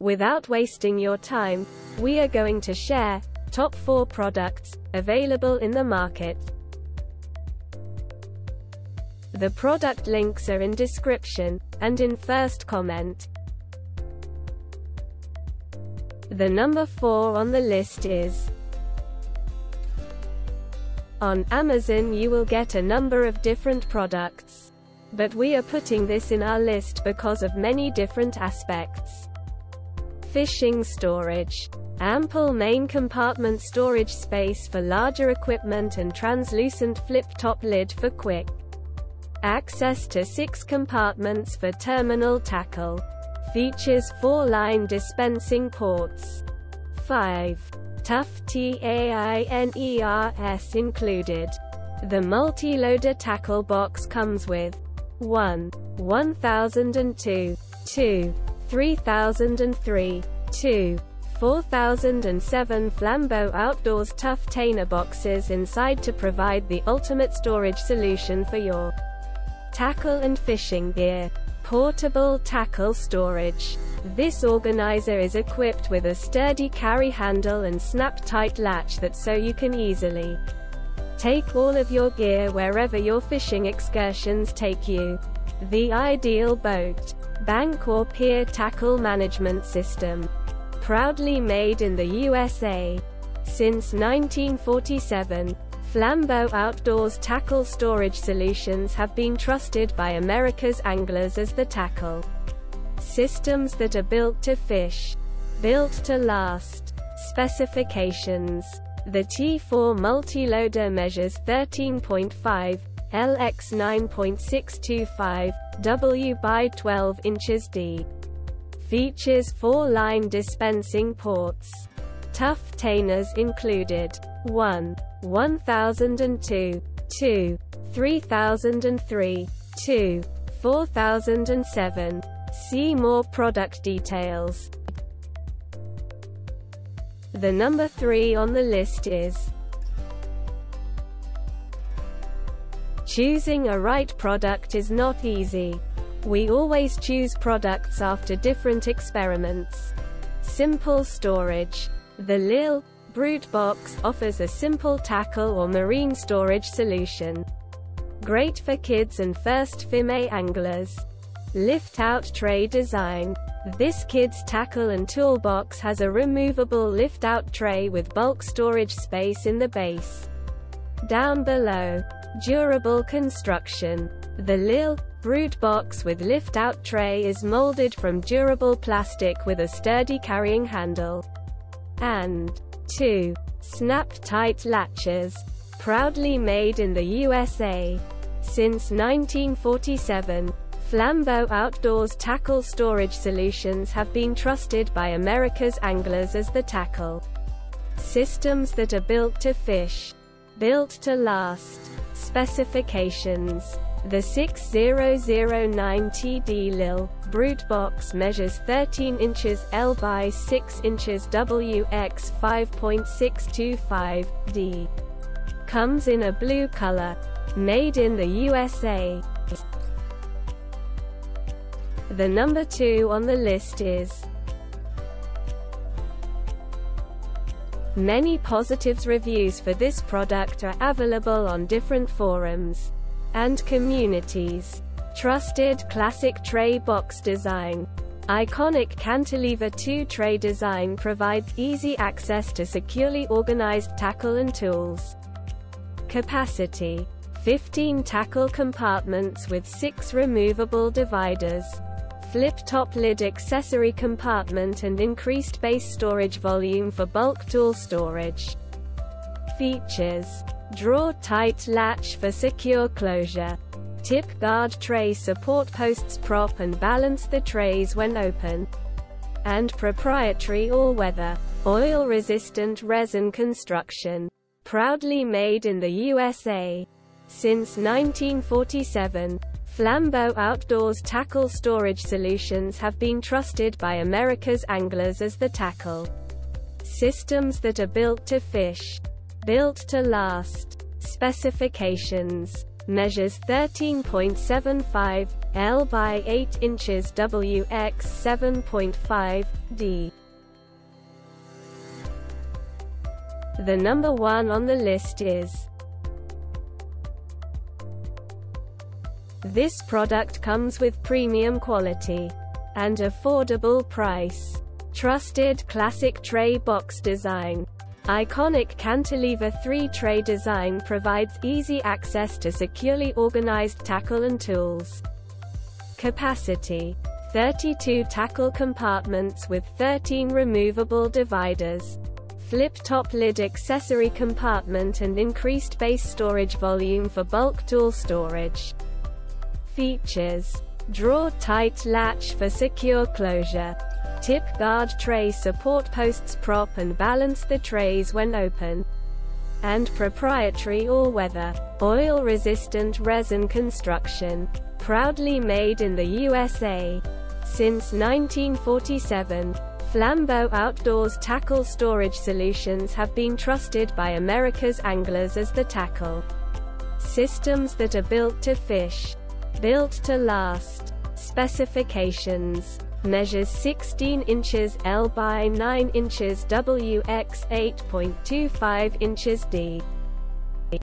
Without wasting your time, we are going to share top 4 products available in the market. The product links are in description and in first comment. The number 4 on the list is on Amazon you will get a number of different products. But we are putting this in our list because of many different aspects. Fishing storage. Ample main compartment storage space for larger equipment and translucent flip-top lid for quick access to six compartments for terminal tackle. Features four-line dispensing ports. 5. Tuff Tainers included. The multi-loader tackle box comes with 1. 1002, 2. 3003, 2. 4007 Flambeau Outdoors Tuff Tainer boxes inside to provide the ultimate storage solution for your tackle and fishing gear. Portable tackle storage. This organizer is equipped with a sturdy carry handle and snap-tight latch that so you can easily take all of your gear wherever your fishing excursions take you. The ideal boat, bank or pier tackle management system. Proudly made in the USA. Since 1947, Flambeau Outdoors tackle storage solutions have been trusted by America's anglers as the tackle systems that are built to fish, built to last. Specifications The T4 multi-loader measures 13.5 LX 9.625 W by 12 inches D. Features four-line dispensing ports. Tuff Tainers included. 1. 1002, 2, 3003, 2, 4007. See more product details. The number 3 on the list is Choosing a right product is not easy. We always choose products after different experiments. Simple storage. The Lil Brute Box offers a simple tackle or marine storage solution. Great for kids and first FIME anglers. Lift-out tray design. This kid's tackle and toolbox has a removable lift-out tray with bulk storage space in the base. Down below. Durable construction. The Lil Brute box with lift-out tray is molded from durable plastic with a sturdy carrying handle. And 2. Snap-tight latches. Proudly made in the USA. Since 1947, Flambeau Outdoors tackle storage solutions have been trusted by America's anglers as the tackle systems that are built to fish, built to last. Specifications the 6009TD Lil Brute box measures 13 inches L by 6 inches WX 5.625 D. Comes in a blue color. Made in the USA. The number 2 on the list is Many positives reviews for this product are available on different forums and communities. Trusted classic tray box design. Iconic cantilever 2 tray design provides easy access to securely organized tackle and tools. Capacity 15 tackle compartments with 6 removable dividers. Flip-top lid accessory compartment and increased base storage volume for bulk tool storage. Features Draw tight latch for secure closure. Tip guard tray support posts prop and balance the trays when open. And proprietary all-weather, oil-resistant resin construction. Proudly made in the USA. Since 1947, Flambeau Outdoors tackle storage solutions have been trusted by America's anglers as the tackle systems that are built to fish built to last. Specifications measures 13.75 L by 8 inches WX 7.5 D. The number one on the list is This product comes with premium quality and affordable price. Trusted classic tray box design. Iconic cantilever 3-tray design provides easy access to securely organized tackle and tools. Capacity 32 tackle compartments with 13 removable dividers. Flip-top lid accessory compartment and increased base storage volume for bulk tool storage. Features Draw-tight latch for secure closure. Tip guard tray support posts prop and balance the trays when open. And proprietary all-weather, oil-resistant resin construction. Proudly made in the USA. Since 1947, Flambeau Outdoors tackle storage solutions have been trusted by America's anglers as the tackle systems that are built to fish. Built to last. Specifications. Measures 16 inches L by 9 inches WX 8.25 inches D.